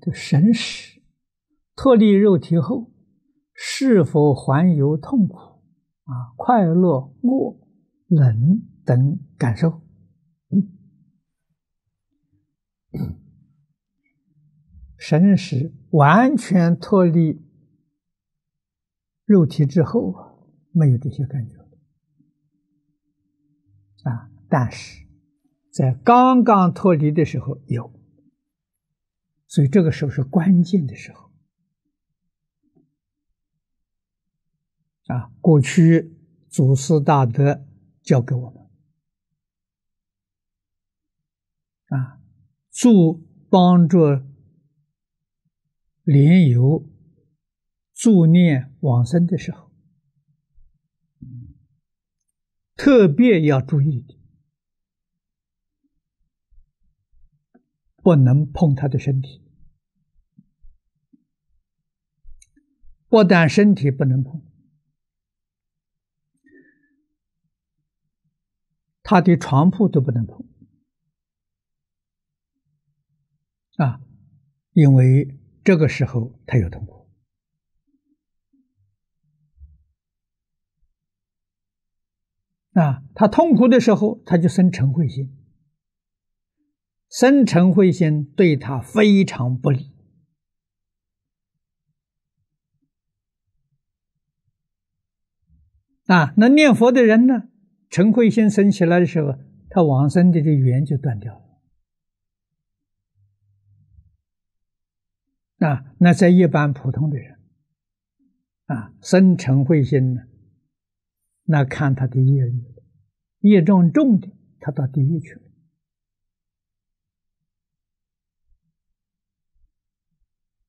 的神识脱离肉体后，是否还有痛苦啊、快乐、恶、冷等感受？神识完全脱离肉体之后，没有这些感觉啊，但是在刚刚脱离的时候有，所以这个时候是关键的时候啊。过去祖师大德教给我们啊，助帮助。莲友助念往生的时候，特别要注意的，不能碰他的身体，不但身体不能碰，他的床铺都不能碰啊，因为。这个时候，他有痛苦啊！他痛苦的时候，他就生嗔恚心，生嗔恚心对他非常不利啊！那念佛的人呢？嗔恚心生起来的时候，他往生的这缘就断掉了。啊，那在一般普通的人，啊，生成慧心呢，那看他的业力，业重重的，他到地狱去了；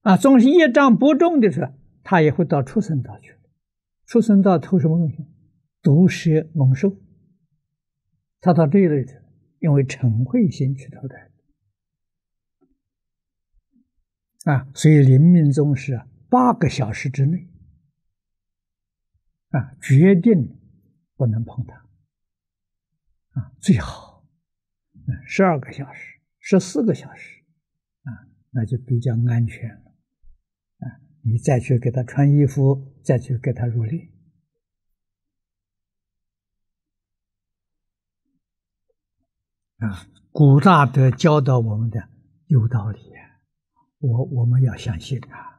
啊，总是业障不重的时候，他也会到畜生道去。畜生道偷什么东西？毒蛇猛兽，他到这一类去，因为嗔恚心去投胎。啊，所以临命终时八个小时之内，啊，决定不能碰它，啊，最好，十二个小时、十四个小时，啊，那就比较安全了，你再去给他穿衣服，再去给他入殓，啊，古大德教导我们的有道理。我我们要相信啊。